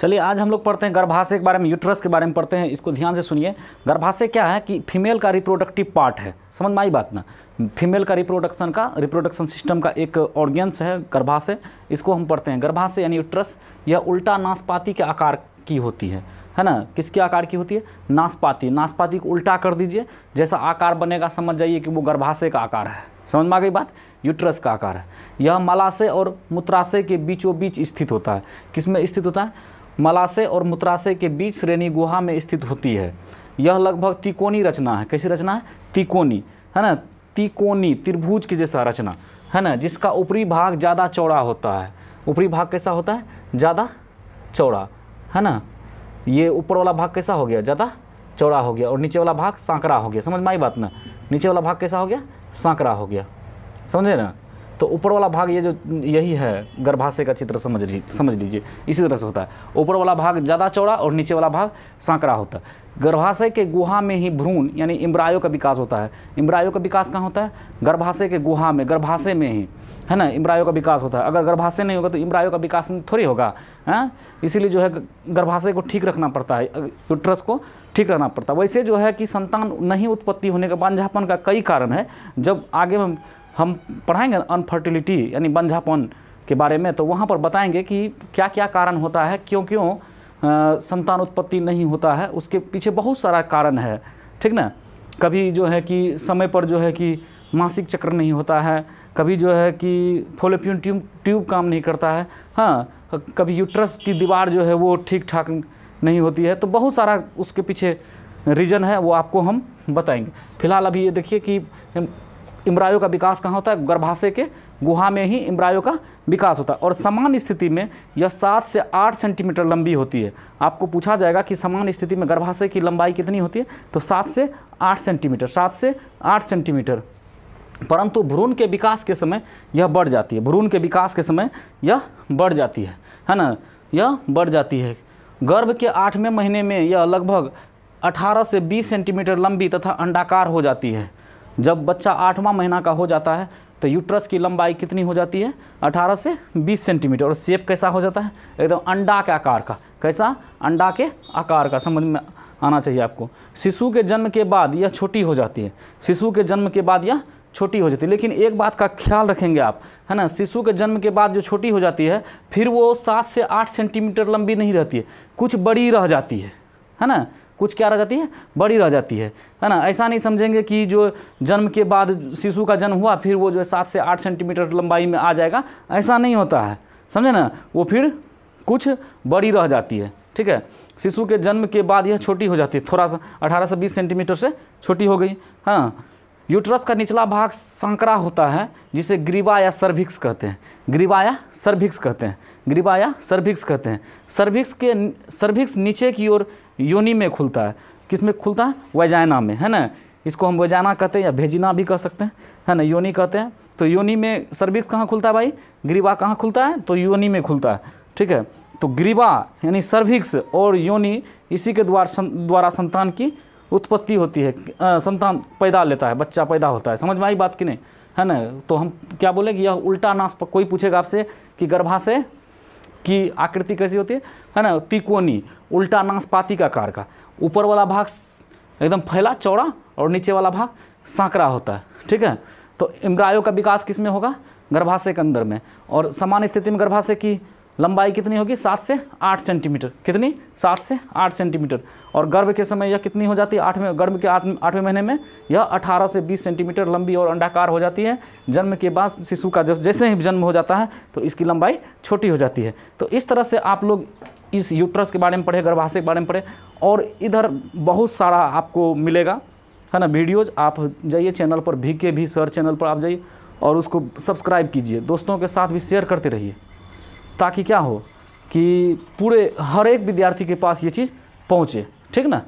चलिए, आज हम लोग पढ़ते हैं गर्भाशय के बारे में यूट्रस के बारे में पढ़ते हैं। इसको ध्यान से सुनिए। गर्भाशय क्या है कि फीमेल का रिप्रोडक्टिव पार्ट है। समझ में आई बात ना? फीमेल का रिप्रोडक्शन का रिप्रोडक्शन सिस्टम का एक ऑर्गेंस है गर्भाशय। इसको हम पढ़ते हैं। गर्भाशय यानी यूट्रस यह उल्टा नाशपाती के आकार की होती है। है ना? किसके आकार की होती है? नाशपाती। नाशपाती को उल्टा कर दीजिए। जैसा आकार बनेगा, समझ जाइए कि वो गर्भाशय का आकार है। समझ में आ गई बात? यूट्रस का आकार है। यह मलाशय और मूत्राशय के बीचों बीच स्थित होता है। किसमें स्थित होता है? मलाशय और मूत्राशय के बीच श्रेणी गुहा में स्थित होती है। यह लगभग तिकोनी रचना है। कैसी रचना है? तिकोनी, है ना? तिकोनी, त्रिभुज की जैसा रचना, है ना? जिसका ऊपरी भाग ज़्यादा चौड़ा होता है। ऊपरी भाग कैसा होता है? ज़्यादा चौड़ा, है ना? ये ऊपर वाला भाग कैसा हो गया? ज़्यादा चौड़ा हो गया। और नीचे वाला भाग सांकड़ा हो गया। समझ में आई बात ना? नीचे वाला भाग कैसा हो गया? सांकड़ा हो गया। समझे ना? तो ऊपर वाला भाग ये जो, यही है, गर्भाशय का चित्र समझ ली, समझ लीजिए। इसी तरह से होता है। ऊपर वाला भाग ज़्यादा चौड़ा और नीचे वाला भाग सांकड़ा होता है। गर्भाशय के गुहा में ही भ्रूण, यानी इम्ब्रायो का विकास होता है। इम्ब्रायो का विकास कहाँ होता है? गर्भाशय के गुहा में, गर्भाशय में ही, है ना? इम्ब्रायो का विकास होता है। अगर गर्भाशय नहीं होगा तो इम्ब्रायो का विकास थोड़ी होगा, है? इसीलिए जो है गर्भाशय को ठीक रखना पड़ता है यूट्रस को ठीक रहना पड़ता है। वैसे जो है कि संतान नहीं उत्पत्ति होने का बंझापन का कई कारण है, जब आगे हम हम पढ़ाएँगे अनफर्टिलिटी यानी बंझापन के बारे में तो वहाँ पर बताएँगे कि क्या क्या कारण होता है क्यों क्यों संतान उत्पत्ति नहीं होता है, उसके पीछे बहुत सारा कारण है, ठीक ना? कभी जो है कि समय पर जो है कि मासिक चक्र नहीं होता है, कभी जो है कि फोलोपियन ट्यूब ट्यूब काम नहीं करता है हाँ कभी यूट्रस की दीवार जो है वो ठीक ठाक नहीं होती है तो बहुत सारा उसके पीछे रीज़न है, वो आपको हम बताएँगे। फ़िलहाल अभी ये देखिए कि इम्ब्रायो का विकास कहाँ होता है? गर्भाशय के गुहा में ही इम्ब्रायो का विकास होता है। और समान स्थिति में यह सात से आठ सेंटीमीटर लंबी होती है। आपको पूछा जाएगा कि समान स्थिति में गर्भाशय की लंबाई कितनी होती है? तो सात से आठ सेंटीमीटर, सात से आठ सेंटीमीटर। परंतु भ्रूण के विकास के समय यह बढ़ जाती है। भ्रूण के विकास के समय यह बढ़ जाती है। है ना? यह बढ़ जाती है। गर्भ के आठवें महीने में यह लगभग 18 से 20 सेंटीमीटर लंबी तथा अंडाकार हो जाती है। जब बच्चा आठवां महीना का हो जाता है तो यूट्रस की लंबाई कितनी हो जाती है? 18 से 20 सेंटीमीटर। और शेप कैसा हो जाता है? एकदम अंडा के आकार का। कैसा? अंडा के आकार का। समझ में आना चाहिए आपको। शिशु के जन्म के बाद यह छोटी हो जाती है। शिशु के जन्म के बाद यह छोटी हो जाती है। लेकिन एक बात का ख्याल रखेंगे आप, है ना? शिशु के जन्म के बाद जो छोटी हो जाती है, फिर वो सात से आठ सेंटीमीटर लंबी नहीं रहती है। कुछ बड़ी रह जाती है है ना? कुछ क्या रह जाती है? बड़ी रह जाती है। है ना? ऐसा नहीं समझेंगे कि जो जन्म के बाद शिशु का जन्म हुआ, फिर वो जो है सात से आठ सेंटीमीटर लंबाई में आ जाएगा। ऐसा नहीं होता है। समझे ना? वो फिर कुछ बड़ी रह जाती है। ठीक है? शिशु के जन्म के बाद यह छोटी हो जाती है। थोड़ा सा, अठारह से बीस सेंटीमीटर से छोटी हो गई। हाँ। यूट्रस का निचला भाग संकरा होता है, जिसे ग्रीवा या सर्भिक्स कहते हैं। ग्रीवा या सर्भिक्स कहते हैं। ग्रीवा या सर्भिक्स कहते हैं। सर्भिक्स के, सर्भिक्स नीचे की ओर योनि में खुलता है। किसमें खुलता है? वैजाइना में है ना? इसको हम वैजाना कहते हैं या भेजिना भी कह सकते हैं है ना? योनि कहते हैं। तो योनि में सर्विक्स कहाँ खुलता है भाई? ग्रीवा कहाँ खुलता है? तो योनि में खुलता है ठीक है? तो ग्रीवा यानी सर्विक्स और योनि इसी के द्वारा द्वारा संतान की उत्पत्ति होती है। अ, संतान पैदा लेता है बच्चा पैदा होता है। समझ में आई बात कि नहीं? है ना? तो हम क्या बोले कि यह उल्टा नाश कोई पूछेगा आपसे कि गर्भाशय की आकृति कैसी होती? है है ना, तिकोनी, उल्टा नाशपाती का आकार का ऊपर वाला भाग एकदम फैला, चौड़ा, और नीचे वाला भाग सांकड़ा होता है। ठीक है? तो इम्रायो का विकास किसमें होगा? गर्भाशय के अंदर में। और सामान्य स्थिति में गर्भाशय की लंबाई कितनी होगी? सात से आठ सेंटीमीटर कितनी? सात से आठ सेंटीमीटर और गर्भ के समय यह कितनी हो जाती? है आठवें, गर्भ के आठ, आठवें महीने में यह अठारह से बीस सेंटीमीटर लंबी और अंडाकार हो जाती है। जन्म के बाद शिशु का जैसे ही जन्म हो जाता है तो इसकी लंबाई छोटी हो जाती है। तो इस तरह से आप लोग इस यूट्रस के बारे में पढ़े, गर्भाशय के बारे में पढ़े, और इधर बहुत सारा आपको मिलेगा, है ना? वीडियोज़ आप जाइए चैनल पर भी के भी सर चैनल पर आप जाइए, और उसको सब्सक्राइब कीजिए। दोस्तों के साथ भी शेयर करते रहिए। ताकि क्या हो कि पूरे हर एक विद्यार्थी के पास ये चीज़ पहुँचे। ठीक ना?